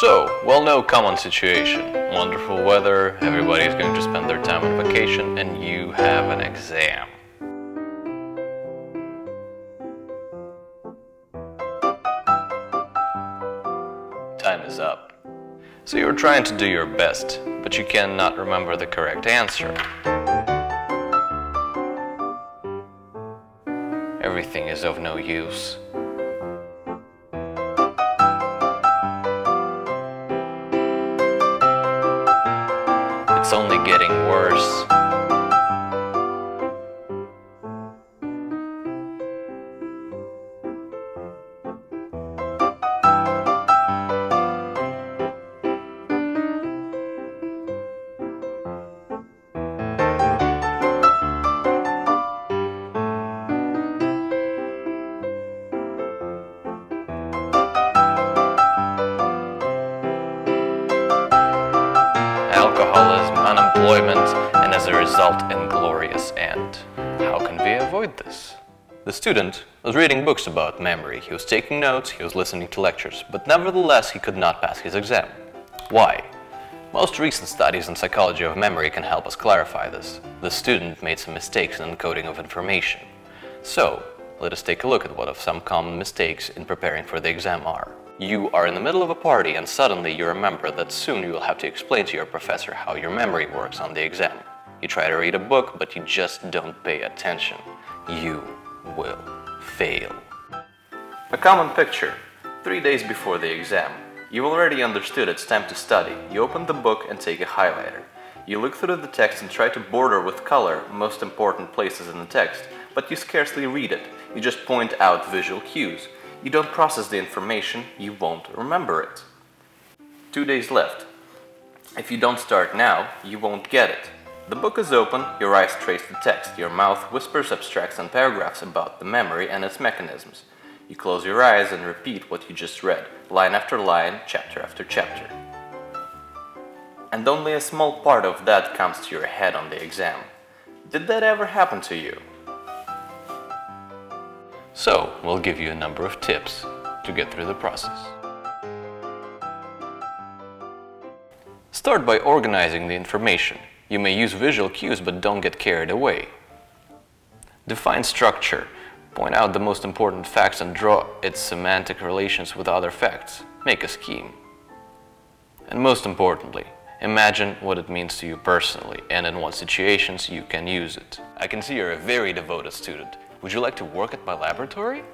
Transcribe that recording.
So, well no common situation. Wonderful weather, everybody is going to spend their time on vacation, and you have an exam. Time is up. So you're trying to do your best, but you cannot remember the correct answer. Everything is of no use. It's only getting worse. Alcoholism, unemployment, and as a result, inglorious end. How can we avoid this? The student was reading books about memory, he was taking notes, he was listening to lectures, but nevertheless he could not pass his exam. Why? Most recent studies in psychology of memory can help us clarify this. The student made some mistakes in encoding of information. So, let us take a look at what of some common mistakes in preparing for the exam are. You are in the middle of a party and suddenly you remember that soon you will have to explain to your professor how your memory works on the exam. You try to read a book, but you just don't pay attention. You will fail. A common picture. Three days before the exam. You already understood it's time to study. You open the book and take a highlighter. You look through the text and try to border with color most important places in the text, but you scarcely read it. You just point out visual cues you don't process the information, you won't remember it. Two days left. If you don't start now, you won't get it. The book is open, your eyes trace the text, your mouth whispers abstracts and paragraphs about the memory and its mechanisms. You close your eyes and repeat what you just read, line after line, chapter after chapter. And only a small part of that comes to your head on the exam. Did that ever happen to you? So, we'll give you a number of tips to get through the process. Start by organizing the information. You may use visual cues, but don't get carried away. Define structure. Point out the most important facts and draw its semantic relations with other facts. Make a scheme. And most importantly, imagine what it means to you personally and in what situations you can use it. I can see you're a very devoted student. Would you like to work at my laboratory?